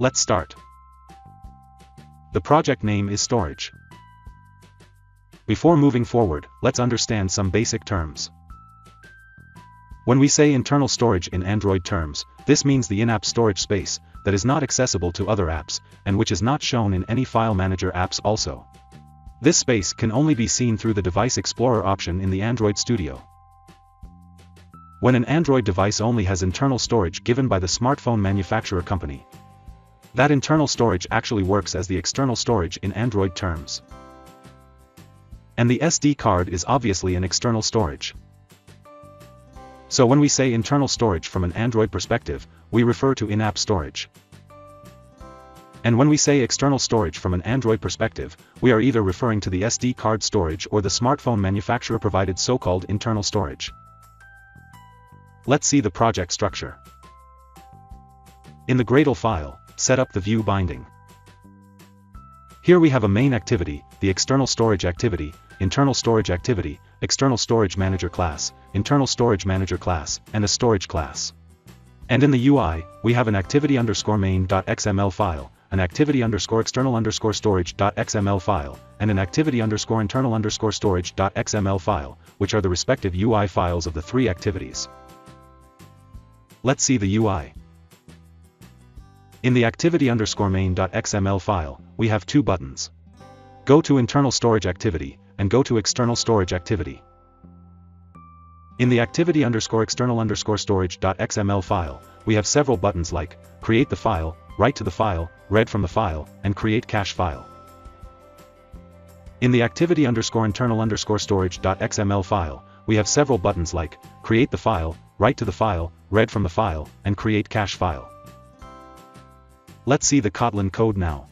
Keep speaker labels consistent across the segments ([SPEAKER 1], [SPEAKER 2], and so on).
[SPEAKER 1] Let's start. The project name is storage. Before moving forward, let's understand some basic terms. When we say internal storage in Android terms, this means the in-app storage space, that is not accessible to other apps, and which is not shown in any file manager apps also. This space can only be seen through the Device Explorer option in the Android Studio. When an Android device only has internal storage given by the smartphone manufacturer company, that internal storage actually works as the external storage in Android terms. And the SD card is obviously an external storage. So when we say internal storage from an Android perspective, we refer to in-app storage. And when we say external storage from an Android perspective, we are either referring to the SD card storage or the smartphone manufacturer provided so-called internal storage. Let's see the project structure. In the Gradle file, set up the view binding. Here we have a main activity, the external storage activity, internal storage activity, external storage manager class, internal storage manager class, and a storage class. And in the UI, we have an activity underscore main.xml file, an activity underscore external underscore storage.xml file, and an activity underscore internal underscore storage.xml file, which are the respective UI files of the three activities. Let's see the UI. In the activity underscore main.xml file, we have two buttons. Go to internal storage activity, and go to external storage activity. In the activity underscore external underscore storage.xml file, we have several buttons like, create the file, write to the file, read from the file, and create cache file. In the activity underscore internal underscore storage.xml file, we have several buttons like, create the file, write to the file, read from the file, and create cache file. Let's see the Kotlin code now.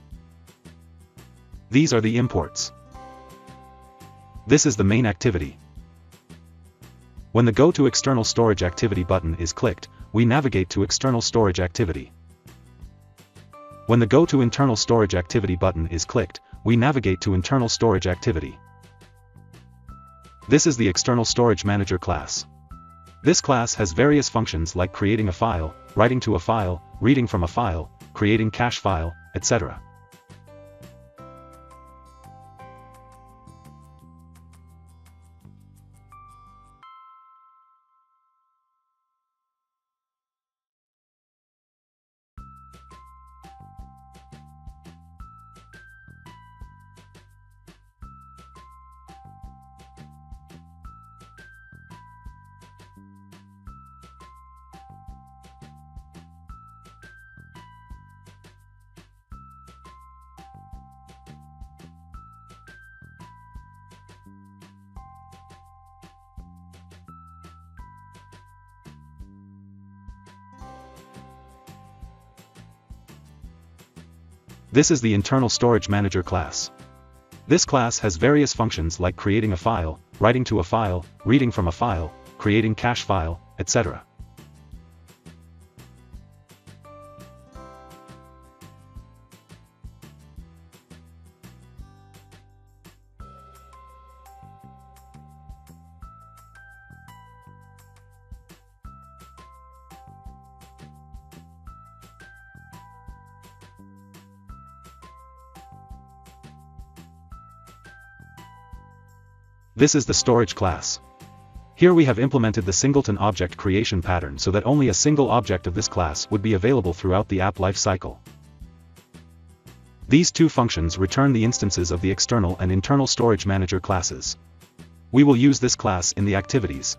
[SPEAKER 1] These are the imports. This is the main activity. When the Go to External Storage Activity button is clicked, we navigate to External Storage Activity. When the Go to Internal Storage Activity button is clicked, we navigate to Internal Storage Activity. This is the External Storage Manager class. This class has various functions like creating a file, writing to a file, reading from a file, creating cache file, etc. This is the internal storage manager class. This class has various functions like creating a file, writing to a file, reading from a file, creating cache file, etc. This is the storage class. Here we have implemented the singleton object creation pattern so that only a single object of this class would be available throughout the app lifecycle. These two functions return the instances of the external and internal storage manager classes. We will use this class in the activities.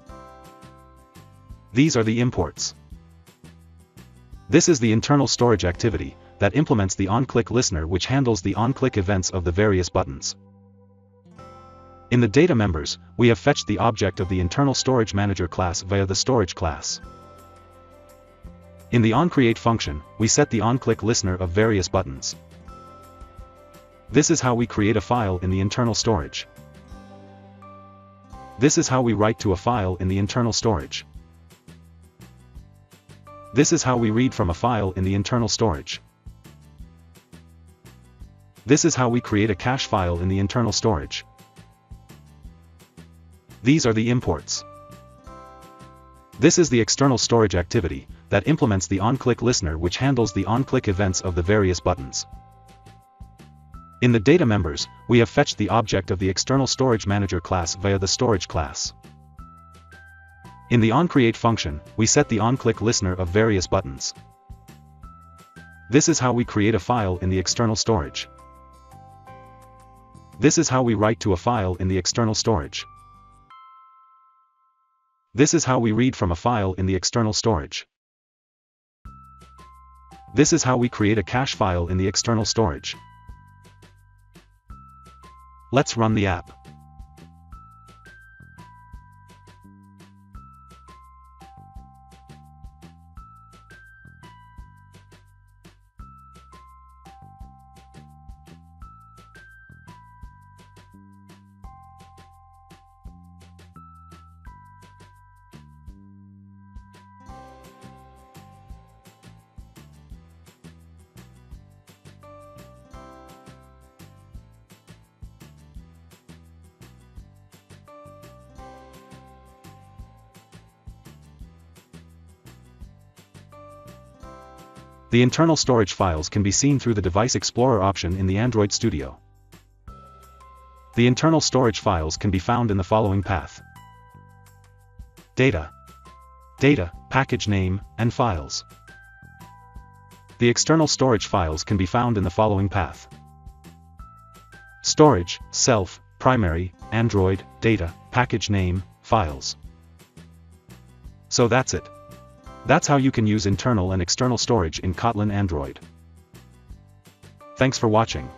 [SPEAKER 1] These are the imports. This is the internal storage activity, that implements the on-click listener which handles the on-click events of the various buttons. In the data members, we have fetched the object of the internal storage manager class via the storage class. In the onCreate function, we set the onClick listener of various buttons. This is how we create a file in the internal storage. This is how we write to a file in the internal storage. This is how we read from a file in the internal storage. This is how we create a cache file in the internal storage. These are the imports. This is the external storage activity, that implements the on-click listener which handles the on-click events of the various buttons. In the data members, we have fetched the object of the external storage manager class via the storage class. In the onCreate function, we set the on-click listener of various buttons. This is how we create a file in the external storage. This is how we write to a file in the external storage. This is how we read from a file in the external storage. This is how we create a cache file in the external storage. Let's run the app. The internal storage files can be seen through the Device Explorer option in the Android Studio. The internal storage files can be found in the following path. Data. Data, package name, and files. The external storage files can be found in the following path. Storage, self, primary, Android, data, package name, files. So that's it. That's how you can use internal and external storage in Kotlin Android. Thanks for watching.